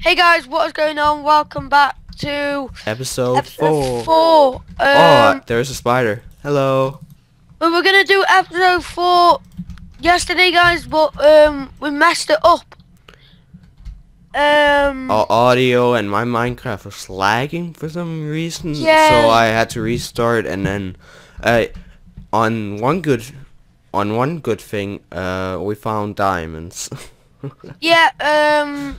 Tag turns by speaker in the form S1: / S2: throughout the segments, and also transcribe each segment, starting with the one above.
S1: Hey guys, what is going on? Welcome back to
S2: Episode,
S1: episode
S2: four.
S1: four.
S2: oh,
S1: Um,
S2: there's a spider. Hello.
S1: we were gonna do episode four yesterday, guys, but um, we messed it up. Um,
S2: Our audio and my Minecraft was lagging for some reason,
S1: Yeah.
S2: so I had to restart. And then, uh, on one good, on one good thing, uh, we found diamonds.
S1: yeah. Um,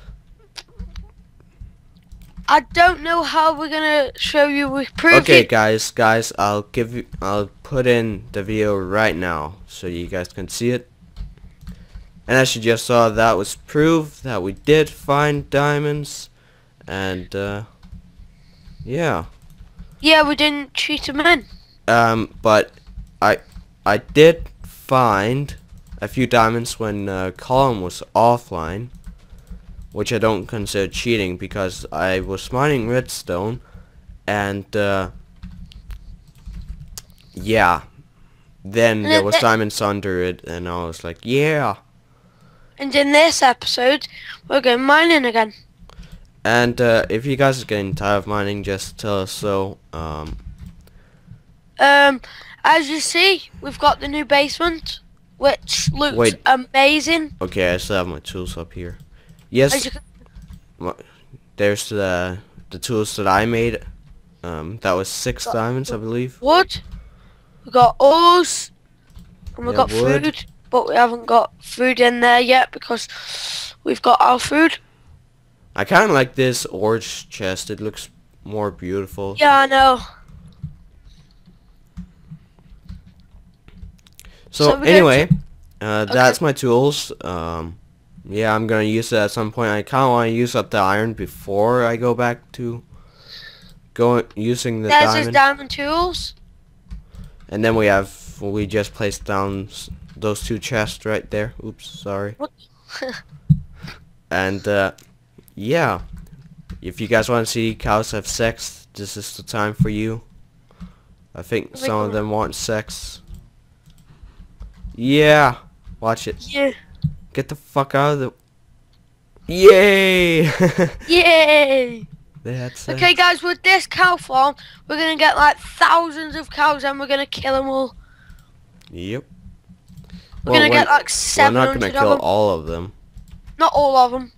S1: I don't know how we're gonna show you. We proved
S2: okay,
S1: it.
S2: guys, guys, I'll give you, I'll put in the video right now so you guys can see it. And as you just saw, that was proof that we did find diamonds, and uh, yeah.
S1: Yeah, we didn't cheat him in.
S2: Um, but I I did find a few diamonds when uh, Colin was offline, which I don't consider cheating because I was mining redstone, and uh, yeah, then there was diamonds under it, and I was like, yeah.
S1: And in this episode, we're going mining again.
S2: And uh, if you guys are getting tired of mining, just tell us so. Um,
S1: Um, as you see, we've got the new basement, which looks
S2: Wait.
S1: amazing.
S2: okay, I still have my tools up here. Yes, There's the the tools that I made. Um, that was six diamonds, I believe.
S1: wood, we got ores, and we
S2: Yeah,
S1: got
S2: wood.
S1: food, but we haven't got food in there yet because we've got our food.
S2: I kind of like this orange chest. It looks more beautiful.
S1: Yeah, I know.
S2: So,
S1: So
S2: anyway, uh,
S1: Okay.
S2: that's my tools. Um, yeah, I'm gonna use it at some point. I kind of want to use up the iron before I go back to going using the
S1: his
S2: diamond.
S1: diamond tools.
S2: and then we have we just placed down those two chests right there. Oops, sorry. And uh, yeah, if you guys want to see cows have sex, this is the time for you. I think some of them want sex. Yeah, watch it.
S1: yeah.
S2: Get the fuck out of the. Yay!
S1: Yay!
S2: they had sex.
S1: Okay, guys, with this cow farm, we're gonna get like thousands of cows, and we're gonna kill them all.
S2: Yep.
S1: We're
S2: Well,
S1: gonna get like
S2: we're not gonna
S1: of
S2: kill
S1: them.
S2: all of them.
S1: Not all of them.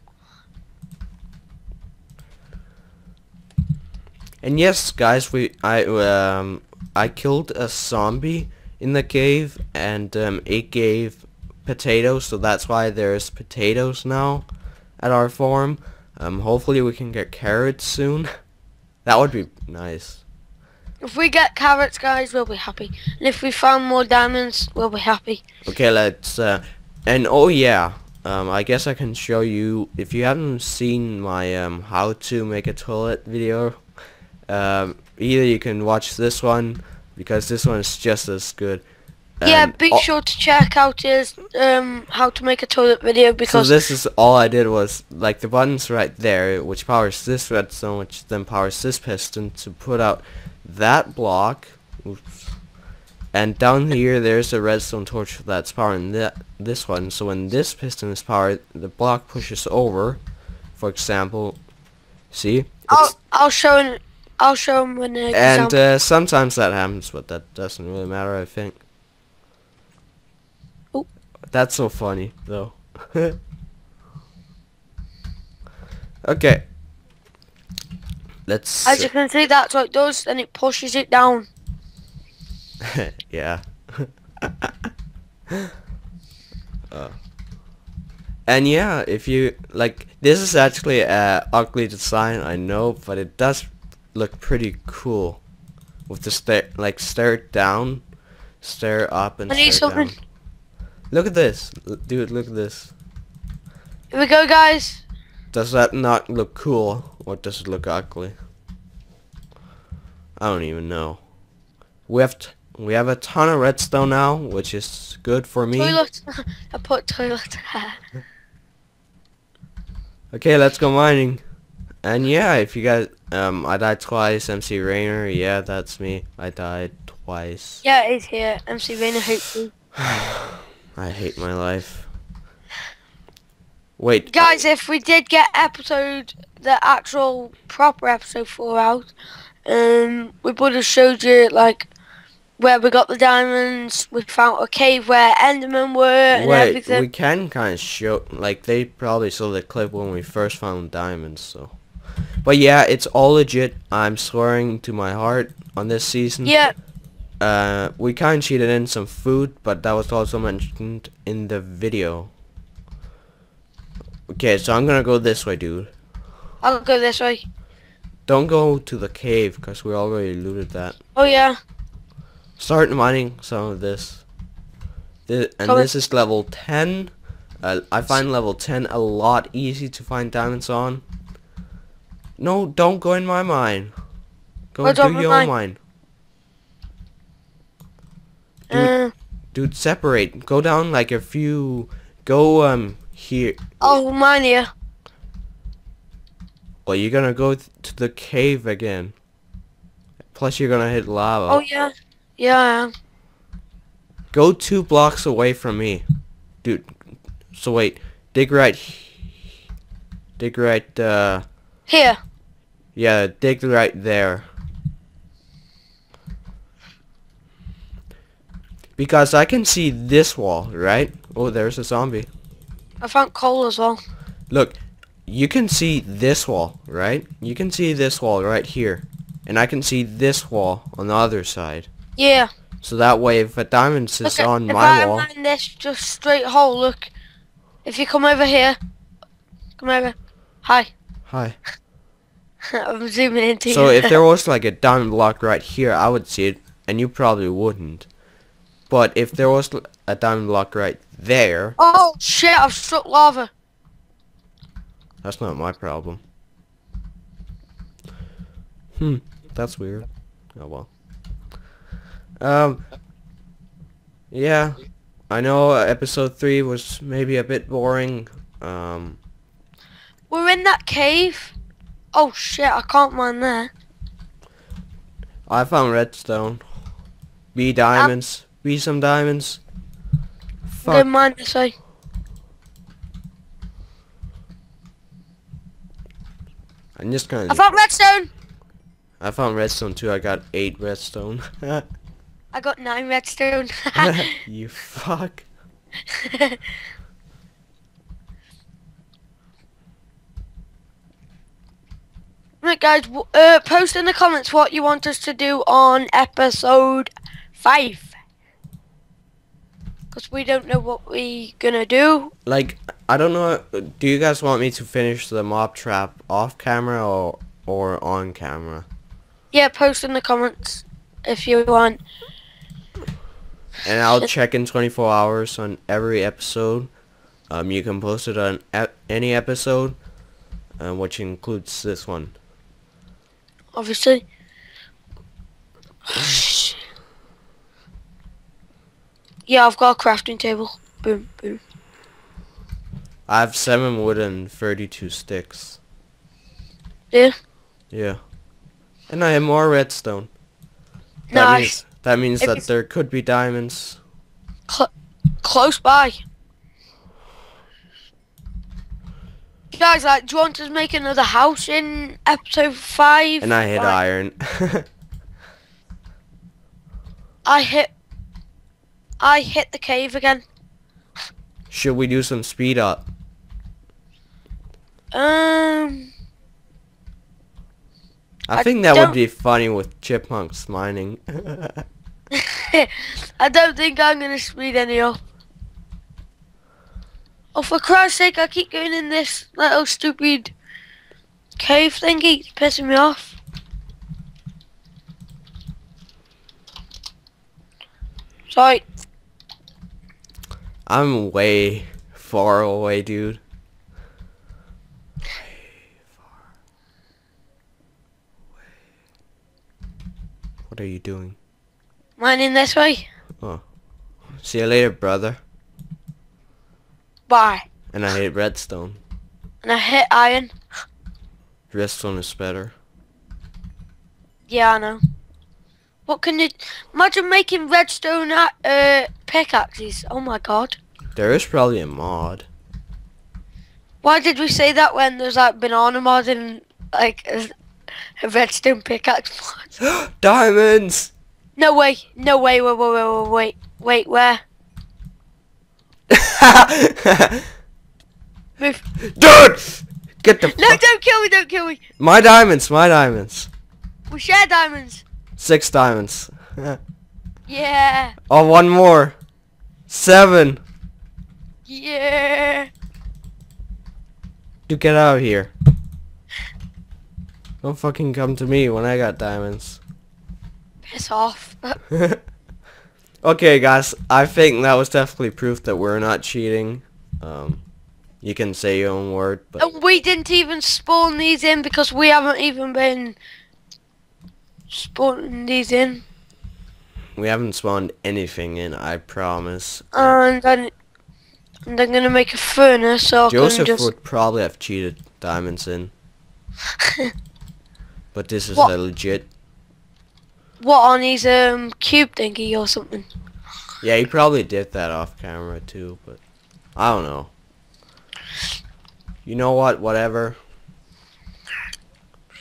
S2: And yes, guys, we I um I killed a zombie in the cave, and um it gave potatoes, so that's why there's potatoes now at our farm. Um, hopefully we can get carrots soon. that would be nice.
S1: If we get carrots, guys, we'll be happy. And if we find more diamonds, we'll be happy.
S2: Okay, let's uh, and oh yeah, um, I guess I can show you if you haven't seen my um how to make a toilet video. Um, either you can watch this one because this one is just as good.
S1: Yeah, be
S2: al-
S1: sure to check out his um how to make a toilet video because.
S2: So this is all I did was like the buttons right there, which powers this redstone, which then powers this piston to put out that block. Oops. And down here, there's a redstone torch that's powering that this one. So when this piston is powered, the block pushes over. For example, see?
S1: I'll I'll show him I'll show him an
S2: and
S1: example.
S2: uh, sometimes that happens, but that doesn't really matter, I think. That's so funny, though. okay. Let's.
S1: As you can see, that's what it does, and it pushes it down.
S2: yeah. uh. And yeah, if you like, this is actually a ugly design, I know, but it does look pretty cool. With the stare, like stare down, stare up, and
S1: I need
S2: stare
S1: something.
S2: down. Look at this, dude. Look at this.
S1: Here we go, guys.
S2: Does that not look cool, or does it look ugly? I don't even know. We have t- we have a ton of redstone now, which is good for me.
S1: Toilet. I put toilet.
S2: Okay, let's go mining. And yeah, if you guys, um, I died twice. MC Rainer, yeah, that's me. I died twice.
S1: yeah, it's here. MC Rainer me.
S2: I hate my life. Wait,
S1: Guys, if we did get episode, the actual proper episode four out, um, we would have showed you like where we got the diamonds. We found a cave where Endermen were and
S2: wait,
S1: everything.
S2: we can kind of show, like, they probably saw the clip when we first found diamonds, so. But yeah, it's all legit. I'm swearing to my heart on this season.
S1: Yeah,
S2: Uh, we kind of cheated in some food, but that was also mentioned in the video. Okay, so I'm gonna go this way, dude.
S1: I'll go this way.
S2: Don't go to the cave, because we already looted that.
S1: Oh yeah,
S2: Start mining some of this. Thi- and
S1: Come
S2: this is level 10. Uh, I find level 10 a lot easy to find diamonds on. No, don't go in my mine. Go do your
S1: mine?
S2: mine. Dude.
S1: uh,
S2: Dude, separate. Go down like a few. Go um here.
S1: oh mine here.
S2: Well, you're gonna go to the cave again. Plus, you're gonna hit lava.
S1: Oh yeah, yeah.
S2: Go two blocks away from me, dude. So wait, dig right. Dig right. Uh,
S1: Here.
S2: yeah, dig right there. Because I can see this wall, right? Oh, there's a zombie.
S1: I found coal as well.
S2: Look, you can see this wall, right? You can see this wall right here. And I can see this wall on the other side.
S1: Yeah.
S2: So that way, if a diamond is
S1: Look,
S2: on
S1: if
S2: my
S1: I
S2: wall...
S1: mine this just straight hole, look. If you come over here, come over. Hi.
S2: Hi.
S1: I'm zooming into
S2: So if there was like a diamond block right here, I would see it, and you probably wouldn't. But if there was a diamond block right there,
S1: oh shit! I've struck lava.
S2: that's not my problem. Hmm, that's weird. Oh well. Um. Yeah, I know uh, episode three was maybe a bit boring. Um,
S1: We're in that cave. Oh shit! I can't mine there.
S2: I found redstone. B diamonds. Some diamonds. Fuck.
S1: Don't mind this way.
S2: I'm just gonna...
S1: I found redstone!
S2: I found redstone too. I got eight redstone.
S1: I got nine redstone.
S2: you fuck.
S1: right guys, uh, post in the comments what you want us to do on episode 5 because we don't know what we gonna do.
S2: Like, I don't know. Do you guys want me to finish the mob trap off camera or or on camera?
S1: Yeah, post in the comments if you want.
S2: And I'll check in 24 hours on every episode. Um, you can post it on ep any episode, uh, which includes this one.
S1: Obviously. yeah, I've got a crafting table. Boom, boom.
S2: I have seven wood and 32 sticks.
S1: Yeah.
S2: Yeah. And I have more redstone. That
S1: Nice.
S2: Means, that means that there could be diamonds.
S1: Close by. Guys, like, do you want to make another house in episode five?
S2: And I hit
S1: Like,
S2: iron.
S1: I hit. I hit the cave again.
S2: Should we do some speed up?
S1: Um.
S2: I,
S1: I
S2: think that
S1: don't-
S2: would be funny with chipmunks mining.
S1: I don't think I'm gonna speed any up. Oh, for Christ's sake, I keep going in this little stupid cave thingy. It's pissing me off. Sorry.
S2: I'm way far away, dude. Way far. Way. What are you doing?
S1: Mining this way. Oh.
S2: See you later, brother.
S1: Bye.
S2: And I hit redstone.
S1: And I hit iron.
S2: Redstone is better.
S1: Yeah, I know. What can you... Imagine making redstone uh, pickaxes. Oh my god.
S2: There is probably a mod.
S1: Why did we say that when there's like banana mod and like a, a redstone pickaxe mod?
S2: Diamonds!
S1: No way, no way, wait, wait, wait, wait, wait, where? Move.
S2: Dude! Get the
S1: No, don't kill me, don't kill me.
S2: My diamonds, my diamonds.
S1: We share diamonds.
S2: Six diamonds.
S1: Yeah,
S2: oh, one more. Seven.
S1: yeah.
S2: You get out of here. Don't fucking come to me when I got diamonds.
S1: Piss off.
S2: okay, guys, I think that was definitely proof that we're not cheating. Um, you can say your own word, but
S1: and we didn't even spawn these in because we haven't even been spawning these in.
S2: we haven't spawned anything in, I promise.
S1: And then, and I'm gonna make a furnace so
S2: Joseph
S1: just.
S2: would probably have cheated diamonds in. but this is
S1: What?
S2: a legit.
S1: What on his um cube thingy or something?
S2: Yeah, he probably did that off camera too, but I don't know. You know what? Whatever.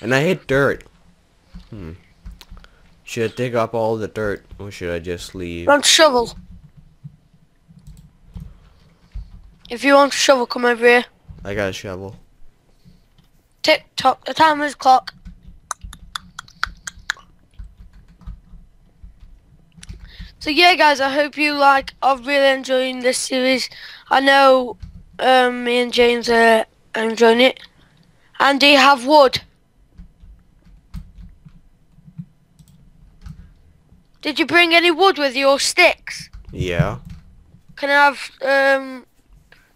S2: And I hit dirt. Hmm. Should I dig up all the dirt, or should I just leave?
S1: Want shovel? If you want a shovel, come over here.
S2: I got a shovel.
S1: Tick tock, the timer's clock. So yeah, guys, I hope you like. are really enjoying this series. I know um, me and James are enjoying it. And do you have wood? Did you bring any wood with your sticks?
S2: Yeah.
S1: Can I have um,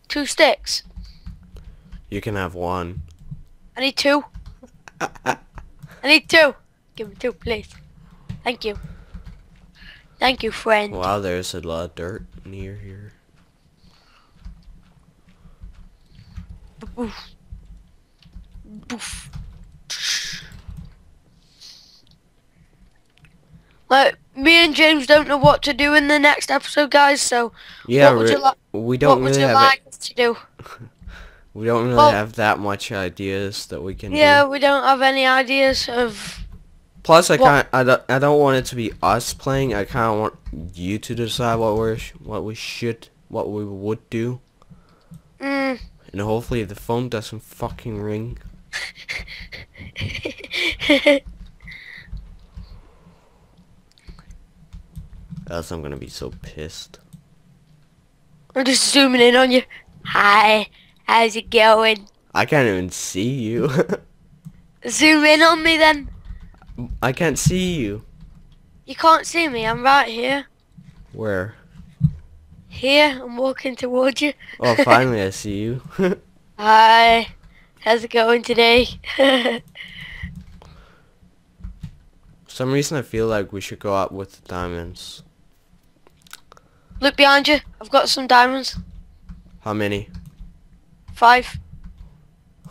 S1: two sticks?
S2: You can have one.
S1: I need two. I need two. Give me two, please. Thank you. Thank you, friend.
S2: wow, there's a lot of dirt near here.
S1: Boof. Boof. Like, me and James don't know what to do in the next episode, guys, so
S2: Yeah,
S1: what would
S2: re-
S1: you like?
S2: we
S1: What
S2: don't
S1: would
S2: really
S1: you
S2: have
S1: like to do?
S2: We don't really
S1: Well-
S2: have that much ideas that we can
S1: Yeah,
S2: do.
S1: we don't have any ideas of...
S2: Plus, I kind I don't I don't want it to be us playing. I kind of want you to decide what we are what we should what we would do,
S1: Mm.
S2: and hopefully the phone doesn't fucking ring. Else I'm gonna be so pissed.
S1: I'm just zooming in on you. Hi, how's it going?
S2: I can't even see you.
S1: Zoom in on me then.
S2: I can't see you.
S1: You can't see me, I'm right here.
S2: Where?
S1: Here, I'm walking towards you.
S2: Oh, finally I see you.
S1: Hi, how's it going today?
S2: For some reason I feel like we should go out with the diamonds.
S1: Look behind you, I've got some diamonds.
S2: How many?
S1: Five.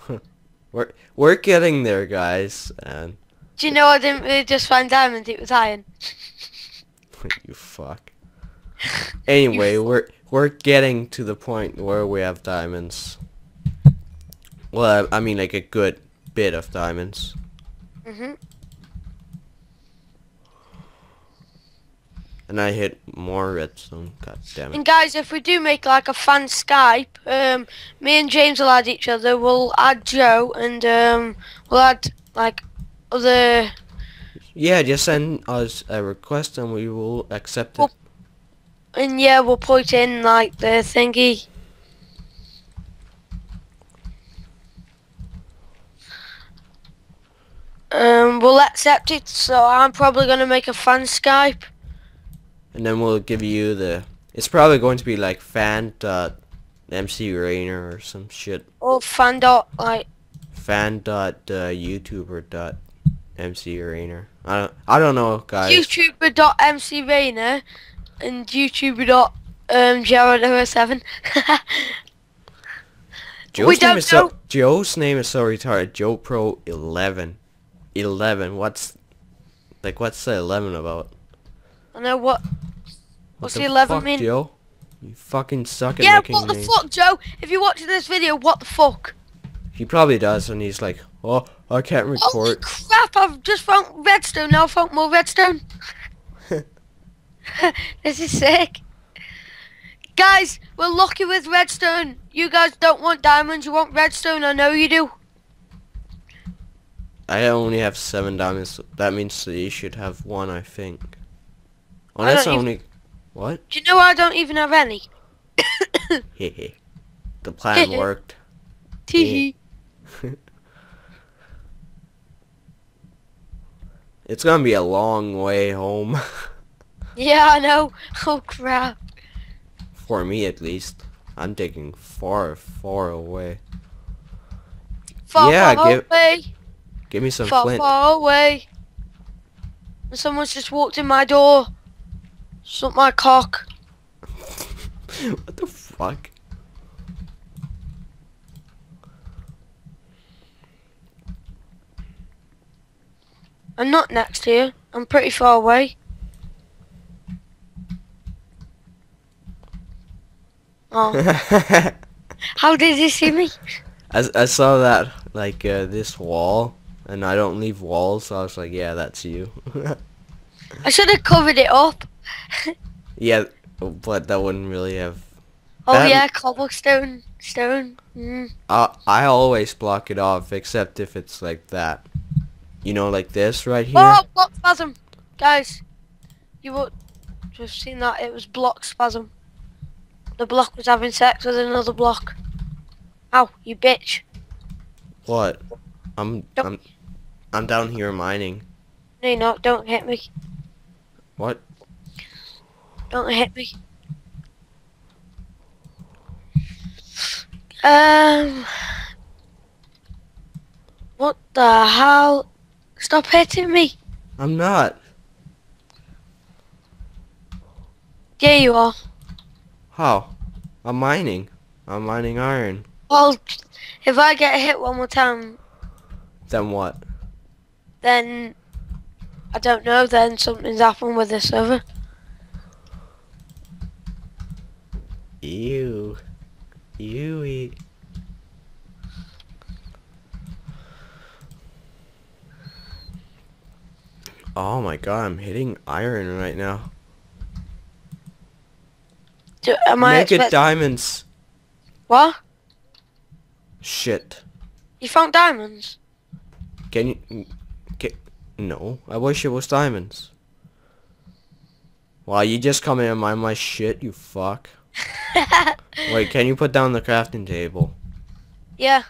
S2: We're we're getting there, guys. And
S1: Do you know I didn't really just find diamonds, it was iron.
S2: you fuck. Anyway, we're we're getting to the point where we have diamonds. Well, I, I mean like a good bit of diamonds.
S1: hmm
S2: And I hit more redstone. God damn it.
S1: And guys, if we do make like a fan Skype, um, me and James will add each other. We'll add Joe and um, we'll add like other.
S2: Yeah, just send us a request and we will accept it.
S1: And yeah, we'll put in like the thingy. Um, we'll accept it. So I'm probably gonna make a fan Skype.
S2: And then we'll give you the... It's probably going to be like fan dot MC Rainer or some shit.
S1: Or fan dot like
S2: Fan dot uh, YouTuber dot MC Rainer. I don't, I don't know, guys.
S1: YouTuber dot MC Rainer and YouTuber dot um Jared 07.
S2: Joe's
S1: we
S2: name
S1: don't
S2: is so
S1: know-
S2: Joe's name is so retarded. Joe Pro 11. 11. What's like what's the 11 about?
S1: I know what.
S2: What
S1: What's
S2: the
S1: the 11
S2: fuck,
S1: mean?
S2: Joe? You fucking suck at
S1: Yeah,
S2: making
S1: what the
S2: names.
S1: fuck, Joe? If you're watching this video, what the fuck?
S2: He probably does, and he's like, "Oh, I can't record.
S1: Holy
S2: record."
S1: crap, I've just found redstone. Now I found more redstone. this is sick. Guys, we're lucky with redstone. You guys don't want diamonds, you want redstone. I know you do.
S2: I only have seven diamonds. That means that you should have one, I think.
S1: Oh,
S2: Unless I
S1: don't
S2: only. What?
S1: Do you know I don't even have any?
S2: Hehe. the plan worked.
S1: Tee
S2: It's gonna be a long way home.
S1: Yeah, I know. Oh crap.
S2: For me, at least. I'm taking far, far away.
S1: Far,
S2: Yeah,
S1: far
S2: give-
S1: away.
S2: Give me some
S1: Far,
S2: flint.
S1: far away. Someone's just walked in my door. Suck my cock.
S2: what the fuck?
S1: I'm not next to you. I'm pretty far away. Oh, how did you see me?
S2: I, I saw that, like, uh, this wall, and I don't leave walls, so I was like, yeah, that's you.
S1: I should have covered it up.
S2: Yeah, but that wouldn't really have...
S1: Oh
S2: That-
S1: yeah, cobblestone, stone. Mm.
S2: I, I always block it off, except if it's like that. You know, like this right here?
S1: Oh, block spasm, guys. You would have seen that. It was block spasm. The block was having sex with another block. Ow, you bitch.
S2: What? I'm,
S1: Don't-
S2: I'm, I'm down here mining.
S1: No, you're not. Don't hit me.
S2: What?
S1: Don't hit me. Um. What the hell? Stop hitting me.
S2: I'm not.
S1: Yeah, you are.
S2: How? I'm mining. I'm mining iron.
S1: Well, if I get hit one more time,
S2: Then what?
S1: then I don't know. Then something's happened with the server.
S2: Ew. Ewy. Oh my god, I'm hitting iron right now.
S1: Do, am I expect-
S2: diamonds.
S1: what?
S2: Shit.
S1: You found diamonds?
S2: Can you... Get, no, I wish it was diamonds. Wow, you just come in and mine my shit, you fuck. Wait, can you put down the crafting table?
S1: yeah.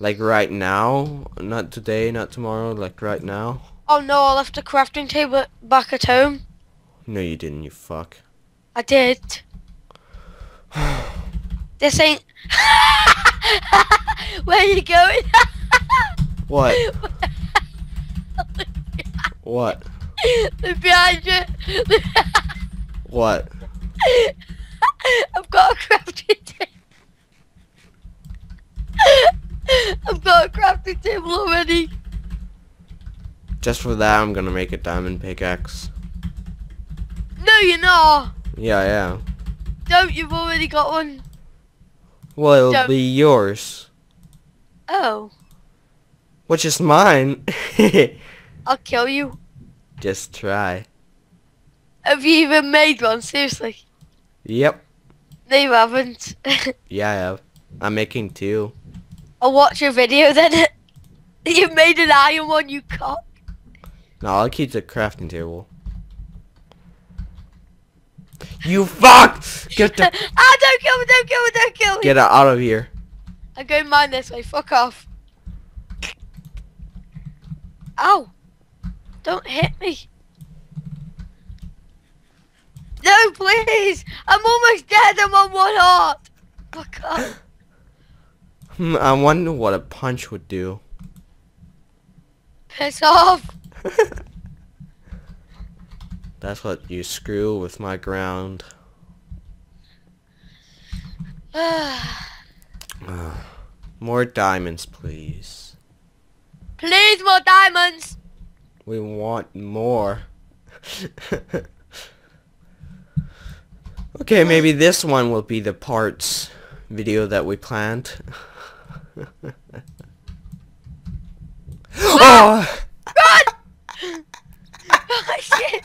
S2: Like right now? Not today, not tomorrow, like right now?
S1: Oh no, I left the crafting table back at home.
S2: No, you didn't, you fuck.
S1: I did. this ain't. Where are you going?
S2: What? What?
S1: Look behind you.
S2: What?
S1: I've got a crafting table. I've got a crafting table already.
S2: Just for that, I'm gonna make a diamond pickaxe.
S1: No, you're not.
S2: Yeah, yeah.
S1: Don't. You've already got one.
S2: Well, it'll
S1: Don't-
S2: be yours.
S1: Oh,
S2: Which is mine.
S1: I'll kill you.
S2: Just try.
S1: Have you even made one? Seriously?
S2: Yep.
S1: No, you haven't.
S2: Yeah, I have. I'm making two.
S1: I'll watch your video then. you made an iron one, you cock.
S2: No, I'll keep the crafting table. You fuck! Get the
S1: ah, don't kill me, don't kill me, don't kill me.
S2: get out of here.
S1: I'm going mine this way, fuck off. Ow. Don't hit me. No, please. I'm almost dead. I'm on one heart. Fuck off.
S2: Hmm, I wonder what a punch would do.
S1: Piss off.
S2: That's what you screw with my ground. More diamonds, please.
S1: please, more diamonds.
S2: We want more. Okay, maybe this one will be the parts video that we planned. oh!
S1: oh shit!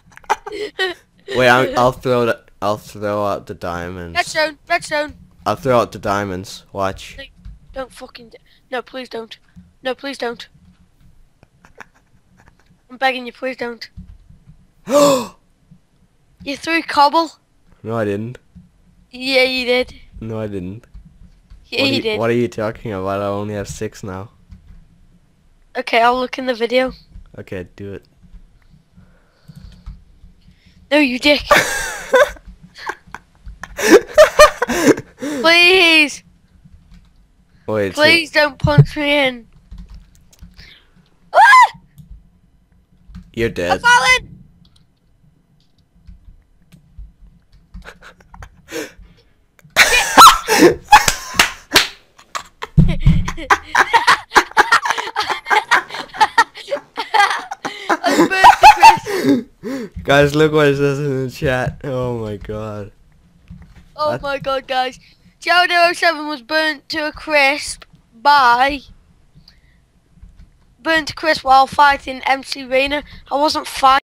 S2: Wait, I'm, I'll throw the, I'll throw out the diamonds.
S1: Redstone, redstone.
S2: I'll throw out the diamonds. Watch.
S1: Don't fucking. No, please don't. No, please don't. I'm begging you, please don't. You threw cobble?
S2: I didn't.
S1: Yeah, you did.
S2: No, I didn't.
S1: Yeah,
S2: what, are
S1: you
S2: you,
S1: did.
S2: what are you talking about? I only have six now.
S1: Okay, I'll look in the video.
S2: Okay, do it.
S1: No, you dick. Please,
S2: Wait, so-
S1: please don't punch me in. Ah!
S2: you're dead.
S1: I'm falling. I'm burnt to crisp.
S2: Guys, look what it says in the chat. Oh my god.
S1: Oh
S2: What?
S1: my god, guys. Joe 07 was burnt to a crisp by... Burnt to crisp while fighting MC Rainer. I wasn't fighting.